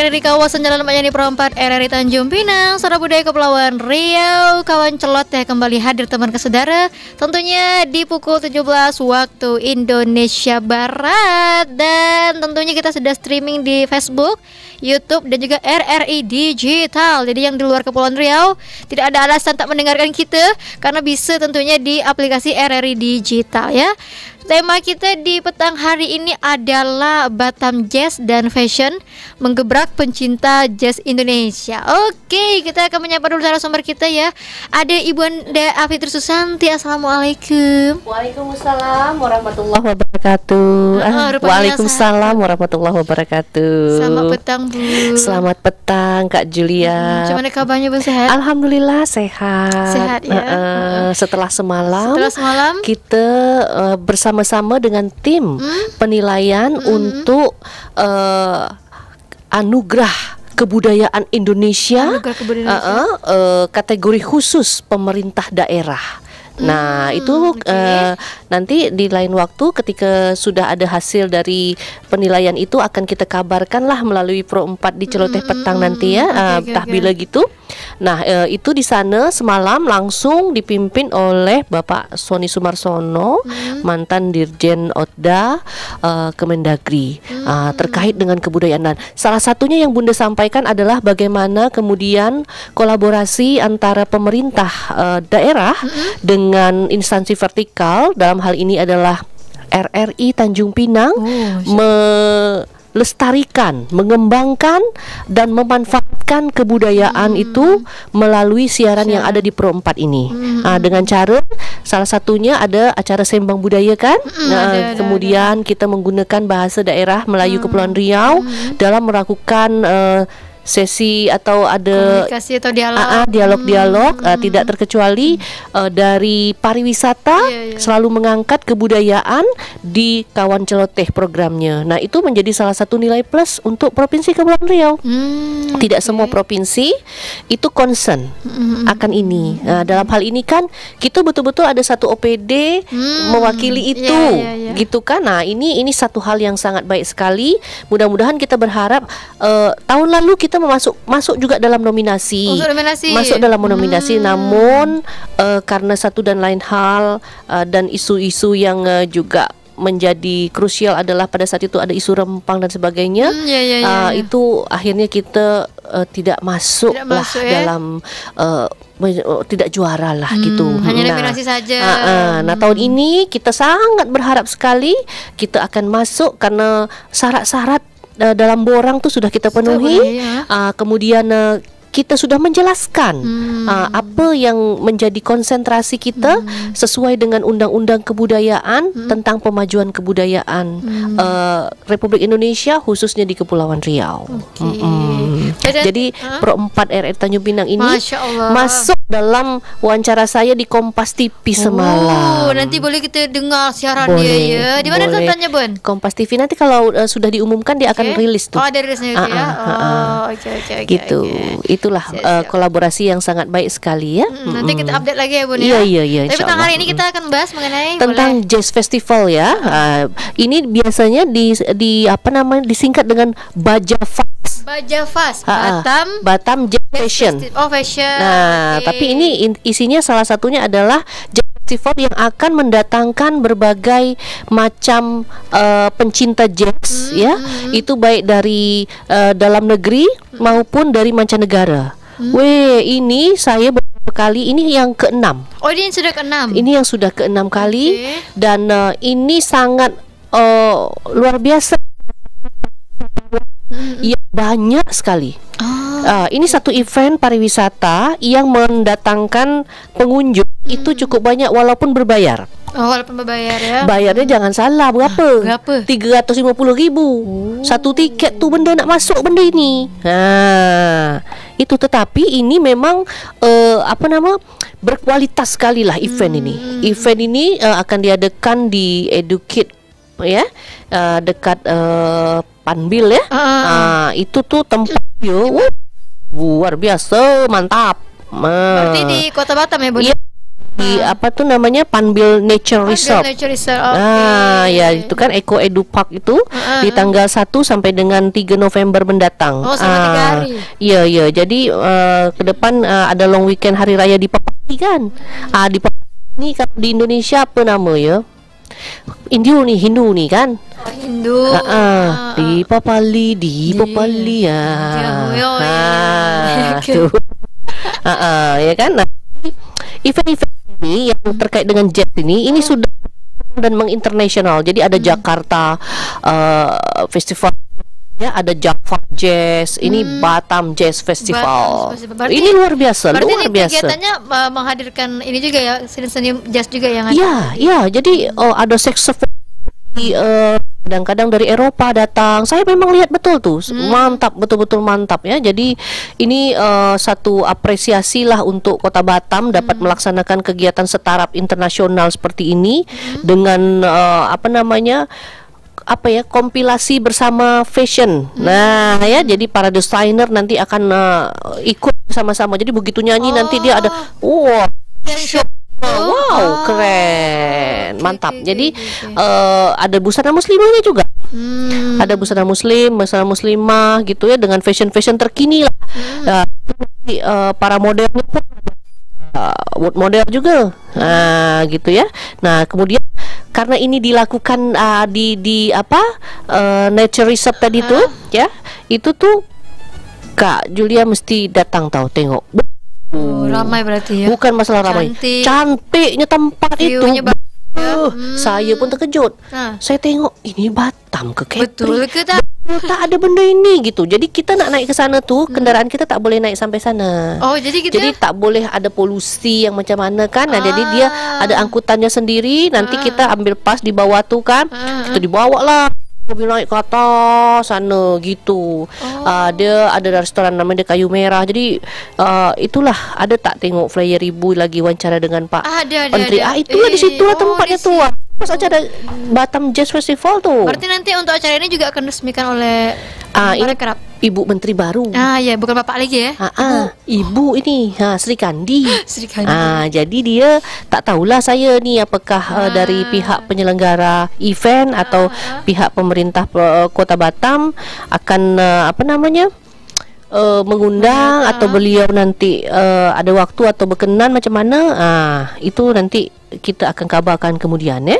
Disiarkan dari kawasan Jalan Mayani Perempat RRI Tanjung Pinang Suara Budaya Kepulauan Riau Kawan celot ya kembali hadir teman kesedara Tentunya di pukul 17 waktu Indonesia Barat Dan tentunya kita sudah streaming di Facebook YouTube dan juga RRI Digital. Jadi yang di luar Kepulauan Riau tidak ada alasan tak mendengarkan kita karena bisa tentunya di aplikasi RRI Digital ya. Tema kita di petang hari ini adalah Batam Jazz dan Fashion menggebrak pencinta jazz Indonesia. Oke, kita akan menyapa dulu narasumber kita ya. Ada Ibu Anda Afitri Susanti. Assalamualaikum. Waalaikumsalam warahmatullahi wabarakatuh. Ah, rupanya Waalaikumsalam warahmatullahi wabarakatuh. Selamat petang, Bu. Selamat petang Kak Julia. Gimana kabarnya Bu sehat? Alhamdulillah sehat. Sehat, ya. Eh, eh, setelah semalam Setelah semalam kita eh, bersama-sama dengan tim Hmm? penilaian untuk eh, anugerah kebudayaan Indonesia Anugerah Kebudayaan Eh, eh, eh, kategori khusus pemerintah daerah. Nah, Hmm, itu oke. eh, nanti di lain waktu ketika sudah ada hasil dari penilaian itu akan kita kabarkan lah melalui Pro 4 di celoteh petang nanti ya, Hmm, eh, oke, entah oke. bila gitu. Nah, eh, itu di sana semalam langsung dipimpin oleh Bapak Sony Sumarsono, Hmm. mantan Dirjen Otda eh, Kemendagri Hmm. ah, terkait dengan kebudayaan dan salah satunya yang Bunda sampaikan adalah bagaimana kemudian kolaborasi antara pemerintah eh, daerah Hmm. dengan instansi vertikal dalam hal ini adalah RRI Tanjung Pinang Oh, melestarikan, mengembangkan dan memanfaatkan kebudayaan itu melalui siaran yang ada di Pro 4 ini. Ah, dengan cara salah satunya ada acara sembang budaya kan? Nah, ada, ada, kemudian kita menggunakan bahasa daerah Melayu Kepulauan Riau dalam melakukan eh, sesi atau ada komunikasi atau dialog. Ah, ah, dialog-dialog ah, tidak terkecuali eh, dari pariwisata Iya, iya. selalu mengangkat kebudayaan di kawan celoteh programnya. Nah, itu menjadi salah satu nilai plus untuk Provinsi Kepulauan Riau. Hmm, Tidak semua provinsi itu concern akan ini. Nah, dalam hal ini kan kita betul-betul ada satu OPD Hmm, mewakili itu, iya, iya, iya. gitu kan? Nah, ini ini satu hal yang sangat baik sekali. Mudah-mudahan kita berharap eh, tahun lalu kita masuk masuk juga dalam nominasi. Masuk nominasi. Masuk dalam nominasi Hmm. namun eh, karena satu dan lain hal eh, dan isu-isu yang eh, juga menjadi krusial adalah pada saat itu ada isu rempang dan sebagainya. Hmm, ya, ya, ya, ya. itu akhirnya kita eh, tidak masuk Tidak lah masuk, ya? dalam oh, tidak juara lah Hmm, gitu. hanya Nah, nominasi saja. ah, ah. nah tahun ini kita sangat berharap sekali kita akan masuk karena syarat-syarat dalam borang tuh sudah kita penuhi. penuhi, ya. Ah, kemudian eh, kita sudah menjelaskan Hmm. ah, apa yang menjadi konsentrasi kita sesuai dengan undang-undang kebudayaan Hmm. tentang pemajuan kebudayaan eh, Republik Indonesia khususnya di Kepulauan Riau. Oke. Dan- Jadi Hah? Pro 4 RR Tanjung Pinang ini masuk dalam wawancara saya di Kompas TV semalam. Oh, nanti boleh kita dengar siaran Boleh, dia ya. Di mana tontonnya, Bun? Kompas TV nanti kalau eh, sudah diumumkan dia akan Oke. rilis tuh. Oh, ada rilisnya itu Ah, ya. ah, ah, ah. Oh, oke oke oke. gitu. oke. Itulah Siap, eh, siap. kolaborasi yang sangat baik sekali ya. Mm, Nanti kita update lagi ya, Bun Iya, ya. iya, iya, Tapi insya petang hari ini kita akan bahas mengenai tentang boleh. jazz festival ya. Ah, ini biasanya di di apa namanya disingkat dengan Baja Fest. Baja Fast, ah. Batam Batam Jazz Fashion. Oh, fashion. Nah, Oke. tapi ini in- isinya salah satunya adalah jazz festival yang akan mendatangkan berbagai macam eh, pencinta jazz Hmm, ya. Itu baik dari eh, dalam negeri maupun dari mancanegara. Hmm. Weh, ini saya kali ini yang keenam. Oh, ini yang sudah keenam. Ini yang sudah keenam kali Oke. dan eh, ini sangat eh, luar biasa. Ya banyak sekali. Oh, Ah, ini satu event pariwisata yang mendatangkan pengunjung itu cukup banyak walaupun berbayar. oh, walaupun berbayar ya. Bayarnya jangan salah berapa? berapa? 350 ribu Satu tiket tuh benda nak masuk benda ini. Ha, itu tetapi ini memang eh, apa nama berkualitas sekali lah event ini. Event ini eh, akan diadakan di Educate ya eh, dekat eh, Panbil ya. Ah. Ah, itu tuh tempat yo wuh, luar biasa mantap. Ma. Berarti di Kota Batam ya, Bun? Iya. di apa tuh namanya Panbil Nature Panbil Reserve. Nature Reserve. Oke. Ah, ya itu kan Eco Edu Park itu Heeh, di tanggal 1 sampai dengan 3 November mendatang. Oh, selama tiga Ah, hari. Iya, iya. Jadi eh, ke depan eh, ada long weekend hari raya di Papali kan. Ah di Papali ni kalau di Indonesia apa nama ya? Hindu nih, Hindu nih kan. Oh, Hindu. Ah, ah. di Papali, di Di- Papali ya. Ah, tuh. Ah, ah, ya kan. Nah, event-event ini yang terkait dengan jazz ini ini sudah dan menginternasional. Jadi ada Jakarta eh, Festival ya ada Java Jazz, ini Batam Jazz Festival. Batam Festival. Berarti- ini luar biasa, Berarti luar ini biasa. kegiatannya uh, menghadirkan ini juga ya seni-seni jazz juga yang ada. Ya, ya. Jadi oh, ada saxophone eh, kadang-kadang dari Eropa datang. Saya memang lihat betul tuh, mantap, betul-betul mantap ya. Jadi ini eh, satu apresiasi lah untuk Kota Batam dapat melaksanakan kegiatan setaraf internasional seperti ini dengan eh, apa namanya? Apa ya kompilasi bersama fashion. Nah, ya jadi para desainer nanti akan eh, ikut sama-sama. Jadi begitu nyanyi nanti dia ada Dari show. Wow, Ah, keren, mantap. oke, Jadi oke, oke. eh, ada busana muslimahnya juga. Hmm. Ada busana muslim, busana muslimah gitu ya dengan fashion-fashion terkini lah. Hmm. Eh, para modelnya pun uh, model juga. Nah, gitu ya. Nah, kemudian karena ini dilakukan ah, di di apa? eh, nature reserve tadi tuh, ya. Itu tuh Kak Julia mesti datang tahu tengok. Oh, ramai berarti ya. Bukan masalah ramai. Cantik. Cantiknya tempat itu. Uh, Hmm. Saya pun terkejut. Nah. Saya tengok ini Batam ke Kepri. Betul ke tak? Betul, tak ada benda ini gitu. Jadi kita nak naik ke sana tuh, kendaraan kita tak boleh naik sampai sana. Oh, jadi gitu Jadi tak boleh ada polusi yang macam mana kan. Nah, jadi dia Ah. ada angkutannya sendiri. Nanti kita ambil pas di bawah tuh kan. Ah, Kita dibawa lah mobil naik ke atas sana gitu. Oh. Ah, dia ada restoran namanya dia Kayu Merah. Jadi ah, itulah ada tak tengok flyer ibu lagi wawancara dengan Pak Ada, ada, Menteri. ada. Ah itulah di Eh, situ lah oh, tempatnya di tuh. Pas acara Batam Jazz Festival tuh. Berarti nanti untuk acara ini juga akan diresmikan oleh Ah, ini kerap. Ibu Menteri baru. Ah, ya, bukan bapak lagi ya. Ah, ah, ibu ini ha Sri Kandi. Sri Kandi. Ah, jadi dia tak tahulah saya ni apakah uh, dari pihak penyelenggara event atau pihak pemerintah uh, Kota Batam akan uh, apa namanya? Uh, mengundang atau beliau nanti uh, ada waktu atau berkenan macam mana ah itu nanti kita akan kabarkan kemudian ya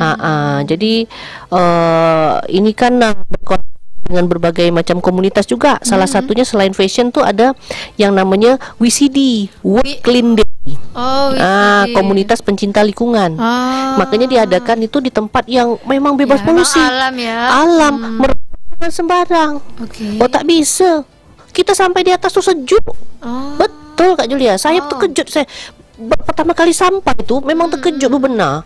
ah, ah, jadi uh, ini kan berkon- dengan berbagai macam komunitas juga. Salah satunya selain fashion tuh ada yang namanya WCD, World Clean Day. Oh, Ah, wih. komunitas pencinta lingkungan. Ah. Makanya diadakan itu di tempat yang memang bebas Ya, polusi. alam ya. Alam, merupakan sembarang. Oke. Oh tak bisa. Kita sampai di atas tuh sejuk. Oh. Betul Kak Julia. Saya terkejut saya ber- pertama kali sampai itu memang terkejut benar.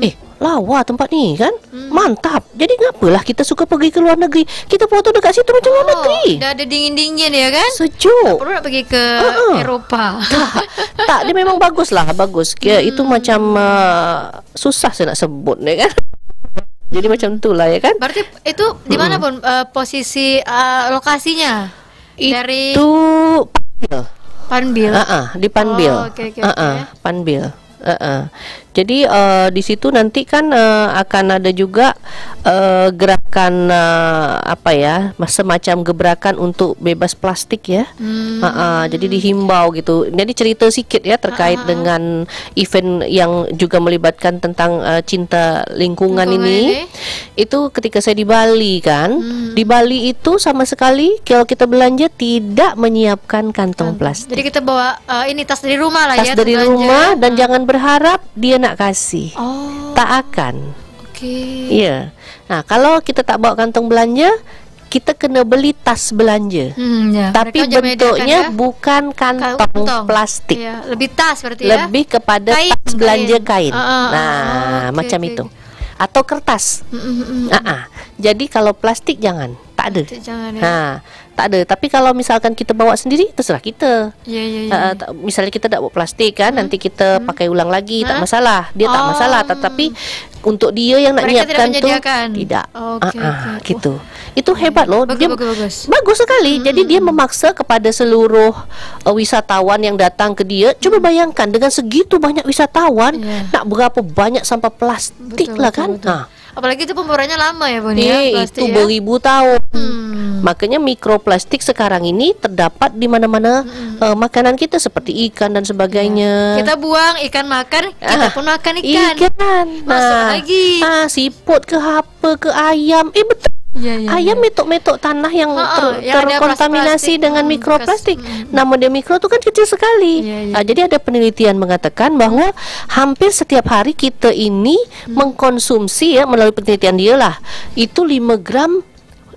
Eh, lawa tempat ni kan? Mantap. Jadi ngapalah kita suka pergi ke luar negeri? Kita foto dekat situ macam luar Oh, negeri. Dah ada dingin-dingin ya kan? Sejuk. Perlu nak pergi ke Uh-uh. Eropah. tak, dia memang bagus lah, bagus. Kira itu macam uh, susah saya nak sebut ni kan. Jadi macam tu lah ya kan. Berarti itu di mana pun eh, posisi eh, lokasinya? Dari Itu Panbil. Panbil. Ah, di Panbil. Oh, oke, oke, Ah, ah, oke. Panbil. Ah. Jadi uh, di situ nanti kan uh, akan ada juga uh, gerakan uh, apa ya, semacam gebrakan untuk bebas plastik ya. Hmm. Ah, ah, jadi dihimbau gitu. Jadi cerita sikit ya terkait Ah, dengan event yang juga melibatkan tentang uh, cinta lingkungan, Lingkungan ini. ini. Itu ketika saya di Bali kan. Hmm. Di Bali itu sama sekali kalau kita belanja tidak menyiapkan kantong plastik. Jadi kita bawa eh, ini tas dari rumah lah Tas ya. dari belanja. rumah dan jangan berharap dia nak kasih. Oh, Tak akan. oke. Ya. Nah, kalau kita tak bawa kantong belanja, kita kena beli tas belanja. Hmm, ya. Tapi Mereka bentuknya menyediakan, bukan ya, kantong, kantong. plastik. Ya, lebih tas berarti ya. Lebih kepada Kain, tas belanja kain. kain. Ah, ah, ah, nah, ah, oke, macam oke, itu. Atau kertas. Mm, mm, mm, mm. Ah, ah. Jadi kalau plastik jangan, tak ada. Jangan ya. Ha, tak ada. Tapi kalau misalkan kita bawa sendiri, terserah kita. Uh, tak- misalnya kita tak buat plastik kan, nanti kita pakai ulang lagi, tak Hmm. masalah. Dia tak Oh. masalah. Tetapi untuk dia yang nak Mereka tidak nyiapkan tu menyediakan. tidak. Oke, Ah, ah, oke. gitu. Itu hebat loh. Bagus, dia bagus, bagus. bagus sekali. Jadi dia memaksa kepada seluruh uh, wisatawan yang datang ke dia. Coba bayangkan dengan segitu banyak wisatawan, Iya. nak berapa banyak sampah plastik Betul, lah betul, kan? betul. Nah, Apalagi itu pembuatannya lama ya, Bun ya, plastik itu ya. beribu tahun. Hmm. Makanya mikroplastik sekarang ini terdapat di mana-mana uh, makanan kita seperti ikan dan sebagainya. Kita buang ikan makan, kita Ah, pun makan ikan. Ikan. Masuk lagi. Ah, siput ke apa ke ayam. Eh betul. Iya, iya, ayam metok-metok tanah yang, Ha-ha, ter- yang ada terkontaminasi dengan Hmm, mikroplastik. kes- Nama dia mikro itu kan kecil sekali. Iya, iya. Ah, jadi ada penelitian mengatakan bahwa hampir setiap hari kita ini Hmm. mengkonsumsi ya melalui penelitian dia lah itu 5 gram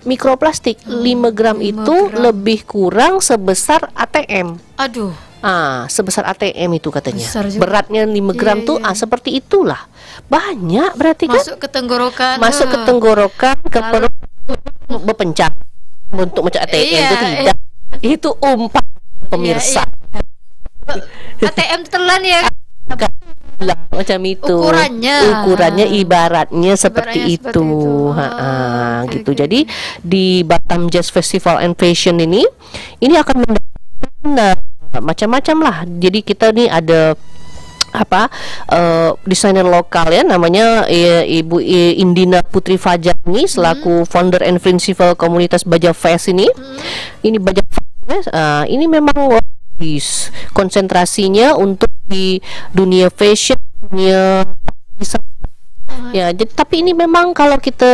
mikroplastik. 5 gram Hmm, lima itu gram. lebih kurang sebesar ATM. Aduh, Ah, sebesar ATM itu katanya. Beratnya 5 gram Iya, tuh iya. ah seperti itulah. Banyak berarti kan? masuk ke tenggorokan. Masuk ke tenggorokan, ke perut berpencap. Untuk macam ATM Iya, itu tidak. Itu umpan pemirsa. ATM telan ya. Lah, macam itu. Ukurannya. Ukurannya ibaratnya seperti Ibaratnya seperti itu. itu. Ha, gitu. oke, Jadi di Batam Jazz Festival and Fashion ini ini akan mendapatkan uh, macam-macam lah. Jadi kita nih ada apa uh, desainer lokal ya namanya eh, Ibu eh, Indina Putri Fajar ini selaku founder and principal komunitas Baja Fest ini. Ini Baja Fest uh, ini memang is konsentrasinya untuk di dunia fashion, dunia desain. Ya, jadi, tapi ini memang kalau kita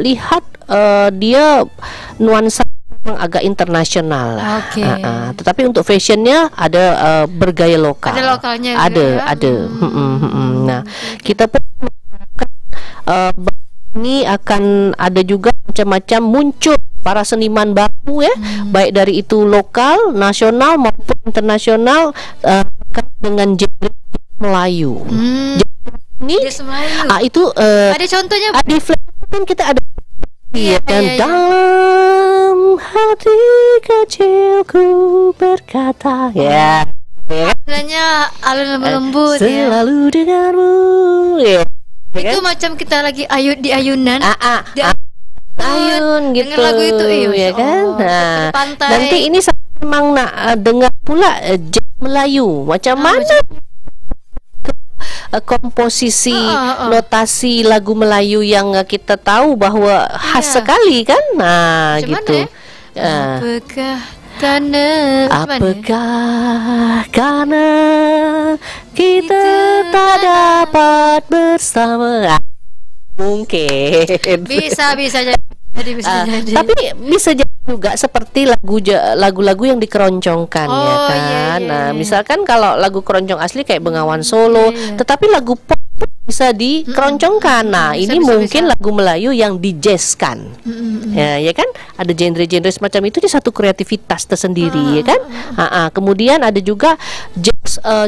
lihat uh, dia nuansa memang agak internasional lah. Oke. Ah, ah. Tetapi untuk fashionnya ada uh, bergaya lokal. Ada lokalnya juga Ada, ya? ada. Hmm. Mm, mm, mm, mm. Nah, kita pun uh, ini akan ada juga macam-macam muncul para seniman baru ya, Hmm. baik dari itu lokal, nasional maupun internasional uh, dengan genre Melayu. Hmm. Ini Melayu. ah itu uh, Ada contohnya di flash kan kita ada Iya, Iya iya, iya. Dalam hati kecilku berkata ya? Sebenarnya alun lembut ya. selalu denganmu ya Ya Itu kan? macam kita lagi ayun di ayunan. ah, ah, Di ah, ayun gitu Dengan lagu itu, iya, ya kan nah pantai. nanti ini memang nak uh, dengar pula uh, jazz Melayu macam Ah, mana uh, komposisi Ah, ah, ah. notasi lagu Melayu yang uh, kita tahu bahwa khas Iya. sekali kan nah Macam gitu? Ah. Apakah karena? Apakah karena kita Kita tak dapat bersama? Ah, Mungkin. Bisa bisa jadi jadi bisa Ah, jadi. tapi bisa jadi juga seperti lagu lagu-lagu yang dikeroncongkan ya Oh, kan. iya, iya, nah, iya. misalkan kalau lagu keroncong asli kayak Bengawan Solo, iya, iya. tetapi lagu pop bisa dikeroncongkan. Nah, Bisa, ini bisa, mungkin bisa. lagu Melayu yang dijazzkan. Mm, mm, mm. Ya, ya kan? Ada genre-genre semacam itu dia satu kreativitas tersendiri, ya kan? Ah, ah. Kemudian ada juga jazz uh,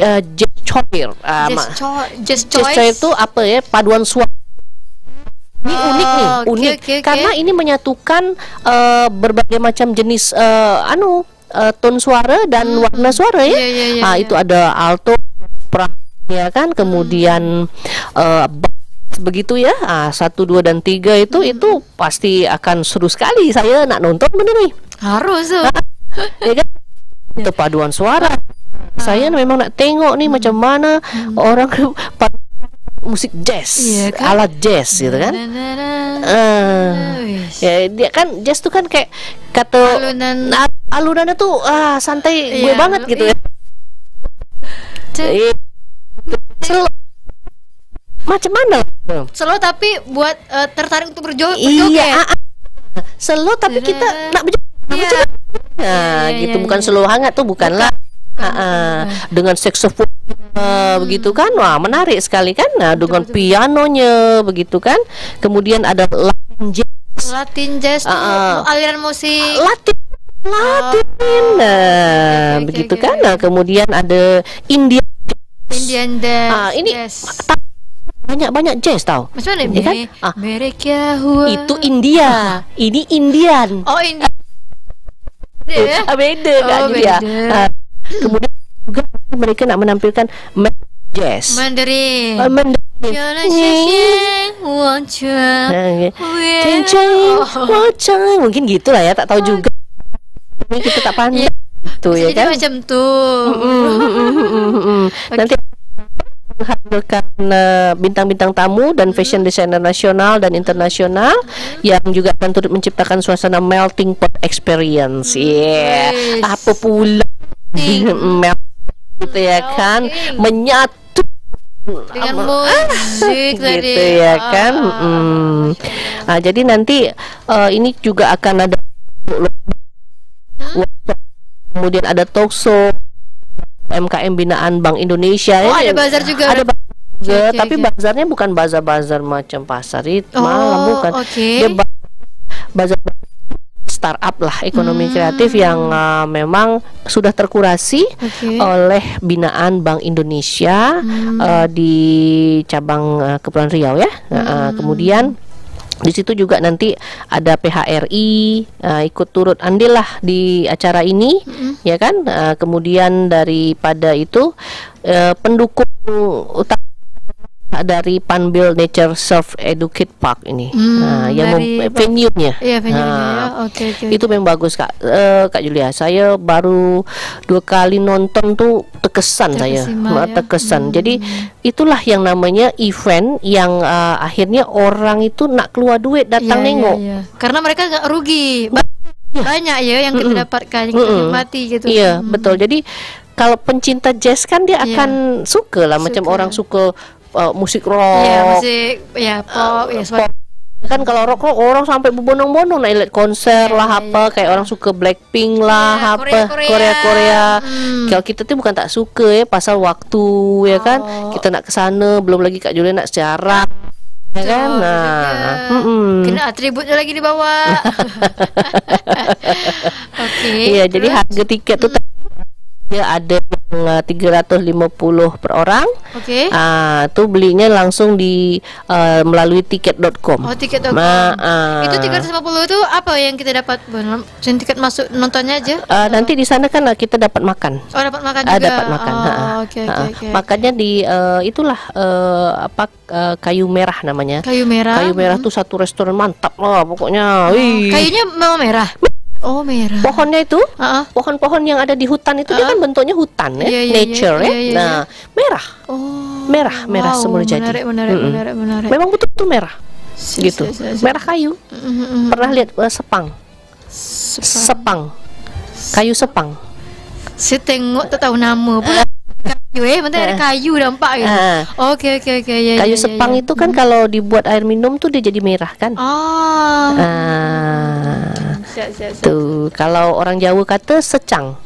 uh, jazz choir. Ah, cho- jazz choice. choir itu apa ya? Paduan suara. Ini Oh, unik nih, oke, unik. oke, oke. Karena ini menyatukan uh, berbagai macam jenis uh, anu uh, ton suara dan warna suara ya. Iya, iya, iya, ah, iya. itu ada alto, sopran, ya kan? Kemudian uh, bass, begitu ya. Ah, satu, dua dan tiga itu Hmm. itu pasti akan seru sekali. Saya nak nonton bener nih, Harus tuh. ya kan? Itu paduan suara. Saya memang nak tengok nih macam mana orang pad- musik jazz, Iya kan? alat jazz gitu kan. Ah. Wis. Ya, dia kan jazz tuh kan kayak kata Alunan. Nah, alunannya tuh ah santai gue Iya, banget gitu ya. Iya. Sel- Macam mana? Slow tapi buat eh, tertarik untuk berjo Iya, berjoget. ah, ah. Slow tapi kita nak berjoget. Iya. berjoget. Nah, Iya, gitu iya, bukan iya. slow hangat tuh bukanlah. Ah, ah. dengan saxophone eh, begitu kan wah menarik sekali kan nah dengan pianonya begitu kan kemudian ada Latin jazz Latin jazz Ah, ah. aliran musik. Latin Latin nah Oke, oke, begitu oke, kan nah kemudian ada India Indian dance. Ah, ini yes. banyak-banyak jazz tau Macam mana Iya kan? Ah. Mereka itu India ini Indian Oh. Ya? Ah, beda Oh, kan dia beda. Ah, kemudian juga mereka nak menampilkan jazz Mandarin. Uh, Mandarin shake wajah Wajah Mungkin gitulah ya Tak tahu juga Ini kita tak pandai Itu ya Jadi kan? macam tuh. Nanti menghadirkan uh, bintang-bintang tamu dan fashion designer nasional dan internasional yang juga akan turut menciptakan suasana melting pot experience. Yeah. Wis. Apa pula? Melt gitu ya kan? Melting. menyatu. Dengan musik tadi. Gitu ya kan. Ah, Mm. Nah, jadi nanti uh, ini juga akan ada kemudian ada talk show MKM binaan Bank Indonesia Oh, Ini ada bazar juga. ada bazar juga oke, tapi oke. bazarnya bukan bazar-bazar macam pasar itu Oh, malah bukan oke. dia ba- bazar startup lah ekonomi Hmm. kreatif yang uh, memang sudah terkurasi Oke. oleh binaan Bank Indonesia Hmm. uh, di cabang uh, Kepulauan Riau ya. Nah, uh, Hmm. kemudian di situ juga nanti ada PHRI uh, ikut turut andil lah di acara ini, Hmm. ya kan? Uh, kemudian daripada itu uh, pendukung utama dari Panbil Nature Self Educate Park ini, Hmm, Nah, yang venue-nya. Iya, venue Nah, ya. Oke, oke. itu memang bagus kak Eh, kak Julia saya baru dua kali nonton tuh terkesan saya Terkesima, Ma- ya. terkesan Hmm. jadi itulah yang namanya event yang eh, akhirnya orang itu nak keluar duit datang Iya, iya, nengok iya. Karena mereka nggak rugi. Ba- Banyak ya yang kita Mm-mm. dapatkan, yang kita nikmati gitu. iya Hmm. betul jadi kalau pencinta jazz kan dia Iya. akan suka lah macam Suka. orang suka eh, musik rock Iya, musik, ya pop, ya suara. pop. kan kalau rock rock orang sampai berbondong-bondong nak lihat konser Iya, lah iya, apa kayak orang suka Blackpink lah Iya, apa Korea-Korea. Korea Korea Hmm. kalau kita tuh bukan tak suka ya pasal waktu ya kan Oh. kita nak ke sana belum lagi Kak Julia nak sejarah ya kan nah mm-mm. Kena atributnya lagi dibawa. Oke. Iya, jadi harga tiket tuh dia ada yang uh, 350 per orang. Oke. Ah, tuh belinya langsung di uh, melalui tiket.com. Oh, tiket.com. Ma- ah. Itu 350 itu apa yang kita dapat? Cuma tiket masuk nontonnya aja? Ah, nanti di sana kan uh, kita dapat makan. Oh, dapat makan Ah, juga. dapat makan. Oh, oke Ha, oke ha. oke. Makannya di uh, itulah uh, apa uh, kayu merah namanya. Kayu merah. Kayu merah tuh satu restoran mantap lah pokoknya. Oh, Wih. kayunya memang merah. Oh, merah. Pohonnya itu ah. pohon-pohon yang ada di hutan itu dia Ah. kan bentuknya hutan ya, Iya, iya, nature iya, ya. iya, iya, nah, merah. Oh. Merah, merah wow, semula jadi. Menarik, menarik, Mm-mm. menarik, menarik. Memang betul-betul merah Si- gitu. si- si- si- Merah kayu. Mm, mm, mm. Pernah lihat uh, sepang? Sepang. Sepang. Kayu sepang. Saya tengok tak tahu nama pula. Kayu eh, mana ada kayu nampak gitu. Ah. Oke oke oke ya. Kayu ya, ya, sepang ya. itu kan kalau dibuat air minum tuh dia jadi merah kan? Ah. Ah. Siap, siap, siap. Tuh, kalau orang Jawa kata secang.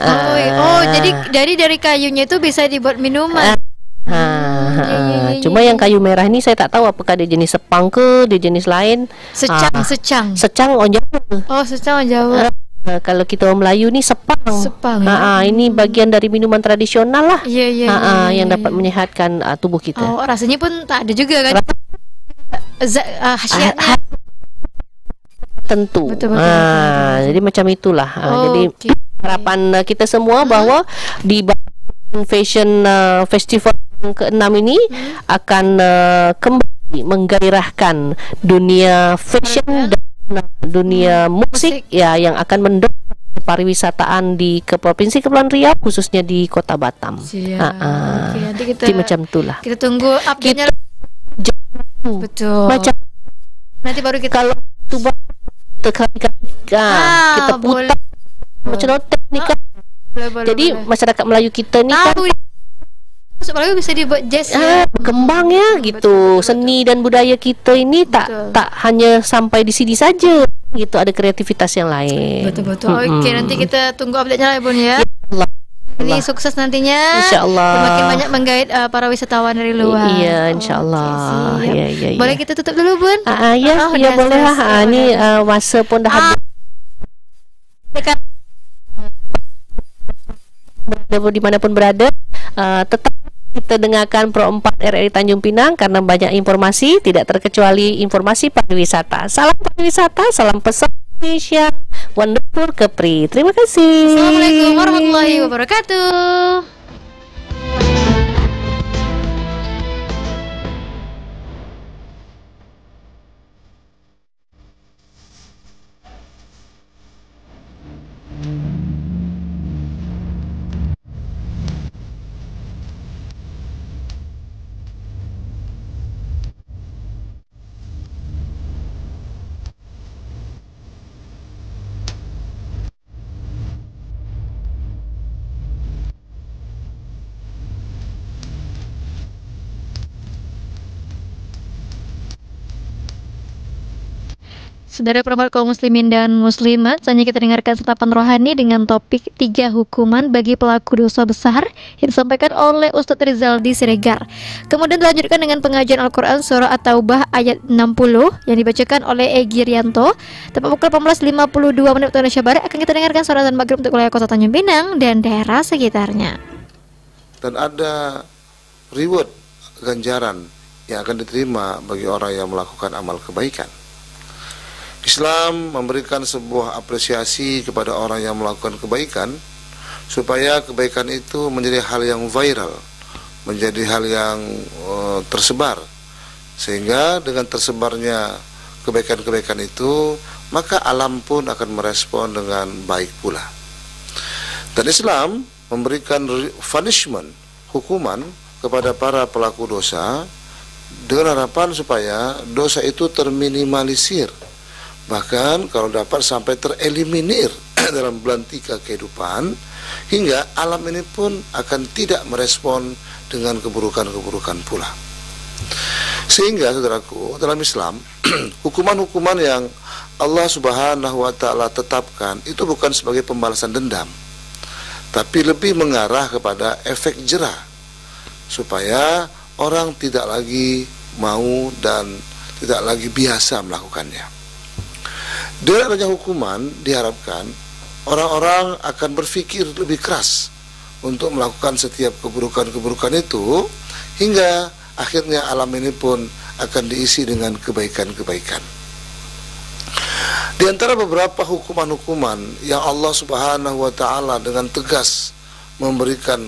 Oh, iya. oh, jadi dari dari kayunya itu bisa dibuat minuman. Ah, ya, ya, ya, cuma ya, yang kayu merah ini saya tak tahu apakah dia jenis sepang ke, dia jenis lain. Secang, Ah. secang. Secang orang Jawa. Oh, secang orang Jawa. Ah, kalau kita orang Melayu ni sepang. Sepang, Ah, ya. ah, ini bagian dari minuman tradisional lah. Iya, iya, Ah, iya, ah, iya, yang iya. dapat menyehatkan ah, tubuh kita. Oh, rasanya pun tak ada juga kan? Zat uh, khasiatnya. Ah, Tentu. Betul, betul, Ah, betul, betul, jadi macam itulah. Ah, Oh, jadi oke. harapan uh, kita semua bahwa di Fashion uh, Festival yang ke-6 ini Hmm. akan uh, kembali menggairahkan dunia fashion dan uh, dunia musik, Hmm. Musik. ya yang akan mendorong pariwisataan di ke provinsi Kepulauan Riau khususnya di Kota Batam. Siap. Ah. Oke, nanti kita Jadi macam itulah. kita tunggu update-nya. Betul. Macam nanti baru kita kalau tu kita kali-kali Ah, kita boleh. putar macam notek ni kan. boleh, boleh, Jadi boleh. masyarakat Melayu kita ni kan tahu masuk Melayu bisa dibuat jazz ah, ya. berkembang ya gitu. Seni dan budaya kita ini tak Betul. tak hanya sampai di sini saja. Gitu ada kreativitas yang lain. Betul betul. Mm-mm. Oke, nanti kita tunggu update-nya lah Bun ya. Allah. Ini sukses nantinya. Insyaallah. Semakin banyak menggait uh, para wisatawan dari luar. Iya, Oke, insyaallah. siap. Ya, ya, ya. Boleh kita tutup dulu, Bun? Ah, ah, ya, Oh, ya udah boleh Ah, ini ah, masa pun dah Ah. habis. Di mana pun berada uh, tetap kita dengarkan Pro 4 RRI Tanjung Pinang karena banyak informasi tidak terkecuali informasi pariwisata. Salam pariwisata, salam pesan Indonesia, wonderful Kepri. Terima kasih. Assalamualaikum warahmatullahi wabarakatuh. Saudara perempuan kaum muslimin dan muslimat, selanjutnya kita dengarkan setapan rohani dengan topik tiga hukuman bagi pelaku dosa besar yang disampaikan oleh Ustadz Rizaldi Siregar. Kemudian dilanjutkan dengan pengajian Al-Quran surah At-Taubah ayat 60 yang dibacakan oleh Egi Rianto. Tepat pukul 18.52 menit waktu Indonesia Barat akan kita dengarkan suara dan maghrib untuk wilayah kota Tanjung Pinang dan daerah sekitarnya. Dan ada reward ganjaran yang akan diterima bagi orang yang melakukan amal kebaikan. Islam memberikan sebuah apresiasi kepada orang yang melakukan kebaikan supaya kebaikan itu menjadi hal yang viral, menjadi hal yang uh, tersebar. Sehingga dengan tersebarnya kebaikan-kebaikan itu, maka alam pun akan merespon dengan baik pula. Dan Islam memberikan punishment, hukuman kepada para pelaku dosa dengan harapan supaya dosa itu terminimalisir Bahkan kalau dapat sampai tereliminir dalam belantika kehidupan hingga alam ini pun akan tidak merespon dengan keburukan-keburukan pula. Sehingga saudaraku dalam Islam hukuman-hukuman yang Allah Subhanahu wa taala tetapkan itu bukan sebagai pembalasan dendam tapi lebih mengarah kepada efek jerah supaya orang tidak lagi mau dan tidak lagi biasa melakukannya. Dengan adanya hukuman diharapkan orang-orang akan berpikir lebih keras untuk melakukan setiap keburukan-keburukan itu hingga akhirnya alam ini pun akan diisi dengan kebaikan-kebaikan. Di antara beberapa hukuman-hukuman yang Allah Subhanahu wa taala dengan tegas memberikan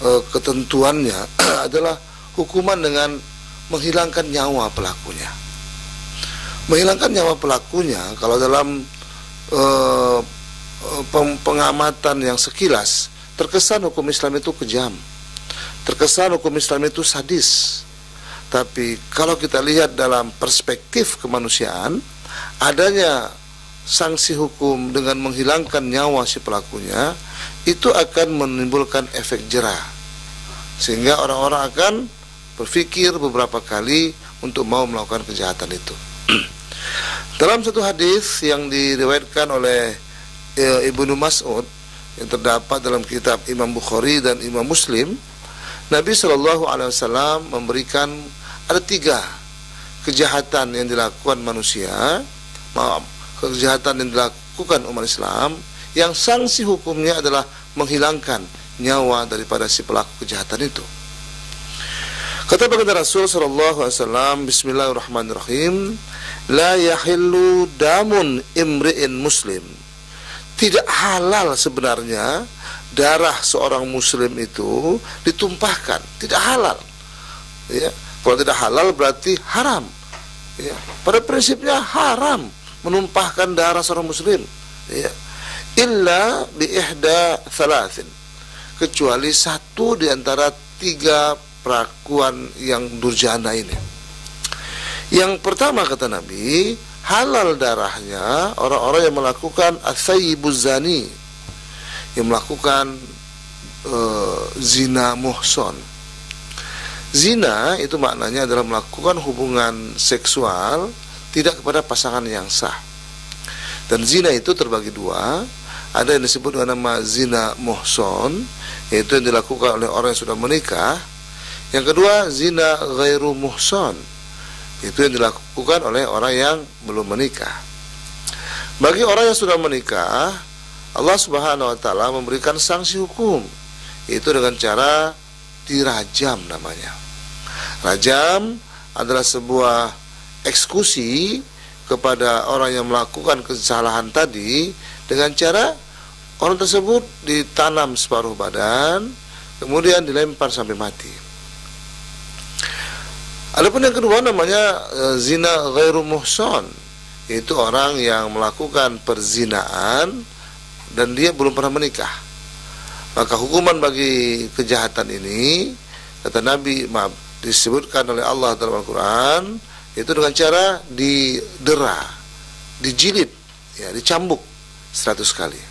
e, ketentuannya adalah hukuman dengan menghilangkan nyawa pelakunya menghilangkan nyawa pelakunya kalau dalam uh, pengamatan yang sekilas terkesan hukum Islam itu kejam terkesan hukum Islam itu sadis. Tapi kalau kita lihat dalam perspektif kemanusiaan adanya sanksi hukum dengan menghilangkan nyawa si pelakunya itu akan menimbulkan efek jerah. Sehingga orang-orang akan berpikir beberapa kali untuk mau melakukan kejahatan itu dalam satu hadis yang diriwayatkan oleh e, Ibnu Mas'ud yang terdapat dalam kitab Imam Bukhari dan Imam Muslim, Nabi Shallallahu Alaihi Wasallam memberikan ada tiga kejahatan yang dilakukan manusia, maaf, kejahatan yang dilakukan umat Islam yang sanksi hukumnya adalah menghilangkan nyawa daripada si pelaku kejahatan itu. Kata baginda Rasul sallallahu alaihi wasallam, Bismillahirrahmanirrahim, la yahillu damun imri'in muslim. Tidak halal sebenarnya darah seorang muslim itu ditumpahkan. Tidak halal. Ya kalau tidak halal berarti haram. Ya pada prinsipnya haram menumpahkan darah seorang muslim. Ya illa bi ihda thalathin. Kecuali satu di antara tiga perakuan yang durjana ini yang pertama kata Nabi, halal darahnya orang-orang yang melakukan asayyibuz zani yang melakukan uh, zina muhson. Zina itu maknanya adalah melakukan hubungan seksual tidak kepada pasangan yang sah. Dan zina itu terbagi dua, ada yang disebut dengan nama zina muhson, yaitu yang dilakukan oleh orang yang sudah menikah. Yang kedua, zina ghairu muhson, itu yang dilakukan oleh orang yang belum menikah. Bagi orang yang sudah menikah, Allah Subhanahu wa taala memberikan sanksi hukum itu dengan cara dirajam namanya. Rajam adalah sebuah eksekusi kepada orang yang melakukan kesalahan tadi dengan cara orang tersebut ditanam separuh badan kemudian dilempar sampai mati. Adapun yang kedua namanya e, zina ghairu muhson Itu orang yang melakukan perzinaan dan dia belum pernah menikah. Maka hukuman bagi kejahatan ini kata Nabi maaf disebutkan oleh Allah dalam Al-Qur'an itu dengan cara didera, dijilid, ya, dicambuk 100 kali.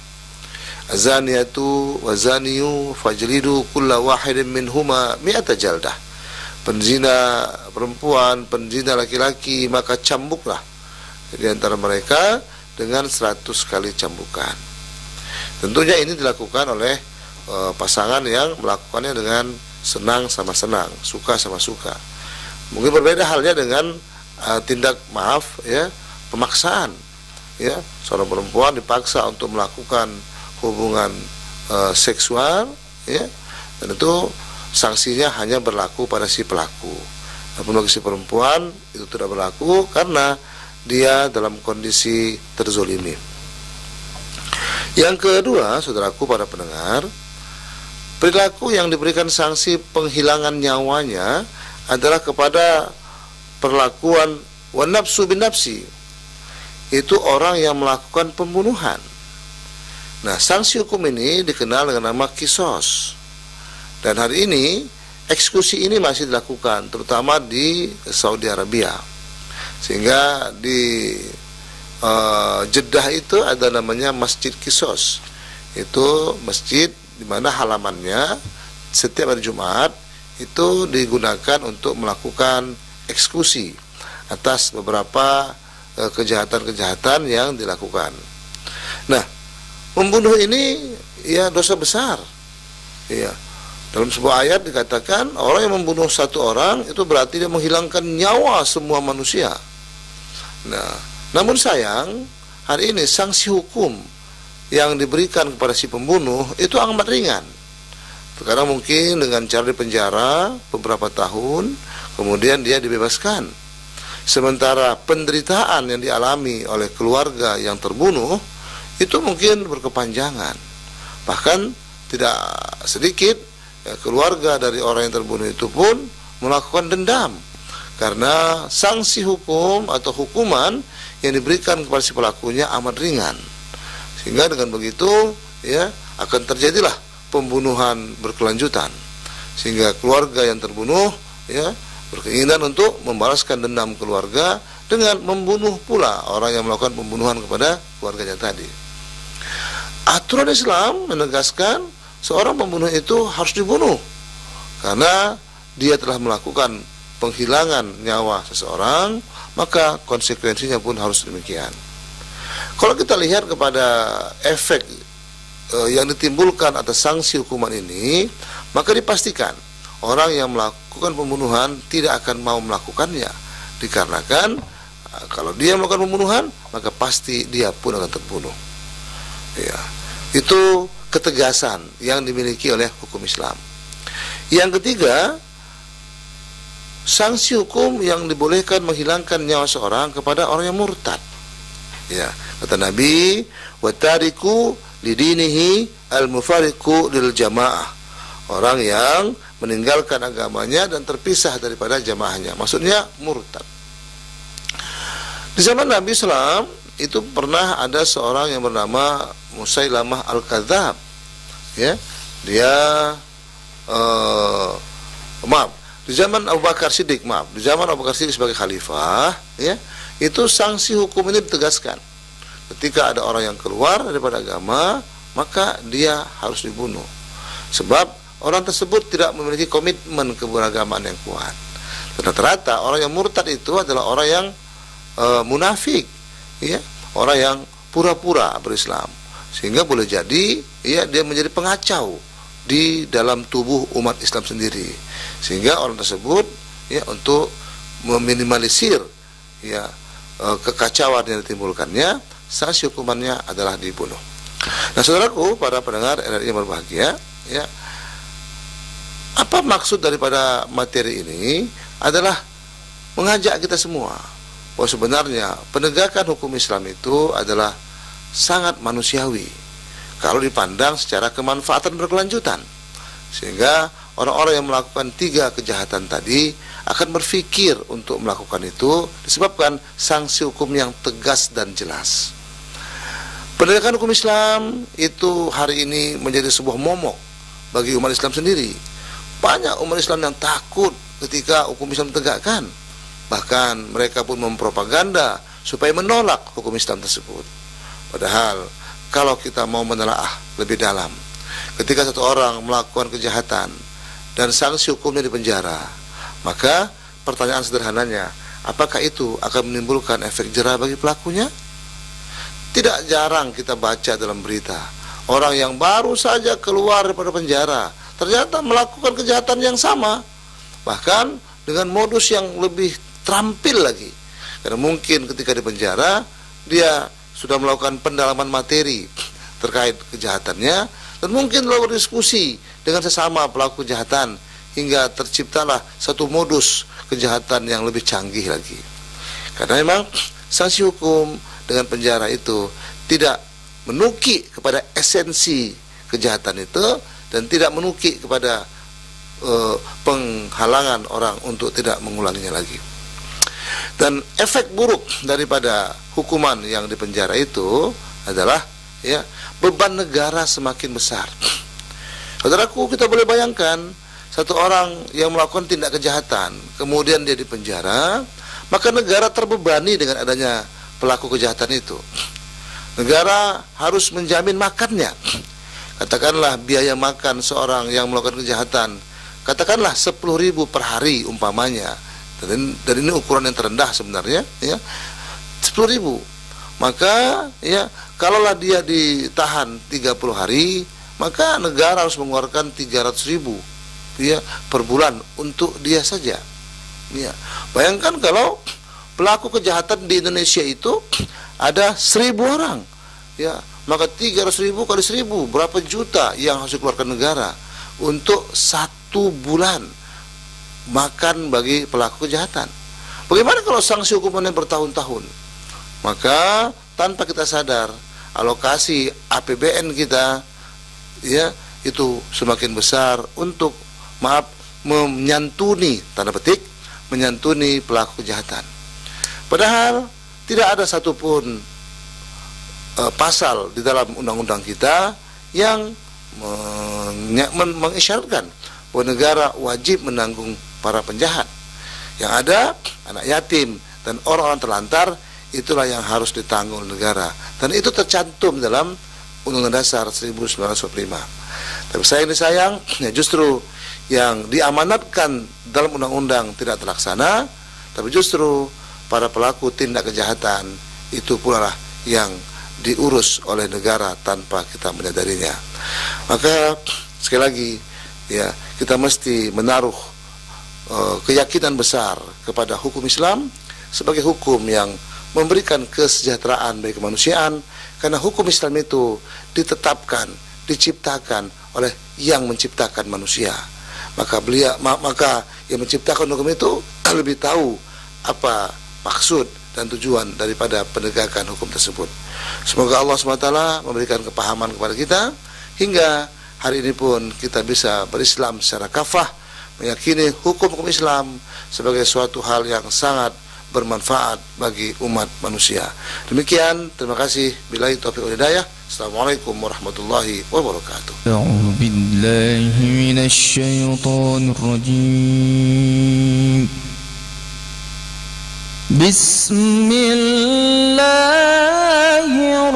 Azaniyatu wazaniyu fajlidu kulla wahidin minhuma mi'ata jaldah penzina perempuan, penzina laki-laki, maka cambuklah di antara mereka dengan 100 kali cambukan. Tentunya ini dilakukan oleh e, pasangan yang melakukannya dengan senang sama senang, suka sama suka. Mungkin berbeda halnya dengan e, tindak maaf ya, pemaksaan. Ya, seorang perempuan dipaksa untuk melakukan hubungan e, seksual ya. Dan itu sanksinya hanya berlaku pada si pelaku. Namun bagi si perempuan itu tidak berlaku karena dia dalam kondisi terzolimi. Yang kedua, saudaraku para pendengar, perilaku yang diberikan sanksi penghilangan nyawanya adalah kepada perlakuan wanapsu bin. Itu orang yang melakukan pembunuhan. Nah, sanksi hukum ini dikenal dengan nama kisos. Dan hari ini eksekusi ini masih dilakukan terutama di Saudi Arabia sehingga di uh, Jeddah itu ada namanya Masjid Kisos itu masjid di mana halamannya setiap hari Jumat itu digunakan untuk melakukan eksekusi atas beberapa uh, kejahatan-kejahatan yang dilakukan. Nah, membunuh ini ya dosa besar. Ya, dalam sebuah ayat dikatakan orang yang membunuh satu orang itu berarti dia menghilangkan nyawa semua manusia. Nah, namun sayang hari ini sanksi hukum yang diberikan kepada si pembunuh itu amat ringan. Sekarang mungkin dengan cara dipenjara beberapa tahun, kemudian dia dibebaskan. Sementara penderitaan yang dialami oleh keluarga yang terbunuh itu mungkin berkepanjangan. Bahkan tidak sedikit ya, keluarga dari orang yang terbunuh itu pun melakukan dendam karena sanksi hukum atau hukuman yang diberikan kepada si pelakunya amat ringan sehingga dengan begitu ya akan terjadilah pembunuhan berkelanjutan sehingga keluarga yang terbunuh ya berkeinginan untuk membalaskan dendam keluarga dengan membunuh pula orang yang melakukan pembunuhan kepada keluarganya tadi. Aturan Islam menegaskan seorang pembunuh itu harus dibunuh. Karena dia telah melakukan penghilangan nyawa seseorang maka konsekuensinya pun harus demikian. Kalau kita lihat kepada efek e, yang ditimbulkan atas sanksi hukuman ini maka dipastikan orang yang melakukan pembunuhan tidak akan mau melakukannya. Dikarenakan e, kalau dia melakukan pembunuhan maka pasti dia pun akan terbunuh. Ya itu ketegasan yang dimiliki oleh hukum Islam. Yang ketiga, sanksi hukum yang dibolehkan menghilangkan nyawa seorang kepada orang yang murtad. Ya, kata Nabi, "Watariku lidinihi al-mufariqu lil jamaah." Orang yang meninggalkan agamanya dan terpisah daripada jamaahnya. Maksudnya murtad. Di zaman Nabi Sallam itu pernah ada seorang yang bernama Musailamah Al-Kadzab. Ya dia uh, maaf di zaman Abu Bakar Siddiq maaf di zaman Abu Bakar Siddiq sebagai khalifah ya itu sanksi hukum ini ditegaskan. Ketika ada orang yang keluar daripada agama maka dia harus dibunuh. Sebab orang tersebut tidak memiliki komitmen keberagaman yang kuat. Rata-rata orang yang murtad itu adalah orang yang uh, munafik ya orang yang pura-pura berislam sehingga boleh jadi ya dia menjadi pengacau di dalam tubuh umat Islam sendiri sehingga orang tersebut ya untuk meminimalisir ya e, kekacauan yang ditimbulkannya sanksi hukumannya adalah dibunuh. Nah, saudaraku, para pendengar RRI yang berbahagia, ya, apa maksud daripada materi ini adalah mengajak kita semua bahwa sebenarnya penegakan hukum Islam itu adalah sangat manusiawi kalau dipandang secara kemanfaatan berkelanjutan. Sehingga orang-orang yang melakukan tiga kejahatan tadi akan berpikir untuk melakukan itu disebabkan sanksi hukum yang tegas dan jelas. Pendidikan hukum Islam itu hari ini menjadi sebuah momok bagi umat Islam sendiri. Banyak umat Islam yang takut ketika hukum Islam tegakkan bahkan mereka pun mempropaganda supaya menolak hukum Islam tersebut Padahal kalau kita mau menelaah lebih dalam, ketika satu orang melakukan kejahatan dan sanksi hukumnya di penjara, maka pertanyaan sederhananya, apakah itu akan menimbulkan efek jerah bagi pelakunya? Tidak jarang kita baca dalam berita orang yang baru saja keluar daripada penjara ternyata melakukan kejahatan yang sama bahkan dengan modus yang lebih terampil lagi karena mungkin ketika di penjara dia sudah melakukan pendalaman materi terkait kejahatannya dan mungkin lalu diskusi dengan sesama pelaku kejahatan hingga terciptalah satu modus kejahatan yang lebih canggih lagi karena memang sanksi hukum dengan penjara itu tidak menuki kepada esensi kejahatan itu dan tidak menuki kepada uh, penghalangan orang untuk tidak mengulanginya lagi. Dan efek buruk daripada hukuman yang di penjara itu adalah ya beban negara semakin besar. Saudaraku, kita boleh bayangkan satu orang yang melakukan tindak kejahatan, kemudian dia di penjara, maka negara terbebani dengan adanya pelaku kejahatan itu. Negara harus menjamin makannya. Katakanlah biaya makan seorang yang melakukan kejahatan, katakanlah 10 ribu per hari umpamanya. Dan, dan ini ukuran yang terendah sebenarnya, ya. 10 ribu. Maka ya kalaulah dia ditahan 30 hari, maka negara harus mengeluarkan 300 ribu ya per bulan untuk dia saja. Ya. Bayangkan kalau pelaku kejahatan di Indonesia itu ada seribu orang ya maka tiga ratus ribu kali seribu berapa juta yang harus dikeluarkan negara untuk satu bulan makan bagi pelaku kejahatan. Bagaimana kalau sanksi hukumannya bertahun-tahun? Maka tanpa kita sadar alokasi APBN kita ya itu semakin besar untuk maaf menyantuni tanda petik menyantuni pelaku kejahatan. Padahal tidak ada satupun uh, pasal di dalam undang-undang kita yang mengisyaratkan bahwa negara wajib menanggung para penjahat. Yang ada anak yatim dan orang-orang terlantar itulah yang harus ditanggung negara dan itu tercantum dalam Undang-Undang Dasar 1945. Tapi saya ini sayang ya justru yang diamanatkan dalam undang-undang tidak terlaksana, tapi justru para pelaku tindak kejahatan itu pula lah yang diurus oleh negara tanpa kita menyadarinya. Maka sekali lagi ya kita mesti menaruh uh, keyakinan besar kepada hukum Islam sebagai hukum yang memberikan kesejahteraan bagi kemanusiaan karena hukum Islam itu ditetapkan, diciptakan oleh yang menciptakan manusia. Maka beliau maka yang menciptakan hukum itu lebih tahu apa maksud dan tujuan daripada penegakan hukum tersebut. Semoga Allah SWT memberikan kepahaman kepada kita hingga hari ini pun kita bisa berislam secara kafah meyakini hukum-hukum Islam sebagai suatu hal yang sangat bermanfaat bagi umat manusia. Demikian, terima kasih. Bila itu wal hidayah. Assalamualaikum warahmatullahi wabarakatuh. Bismillahirrahmanirrahim.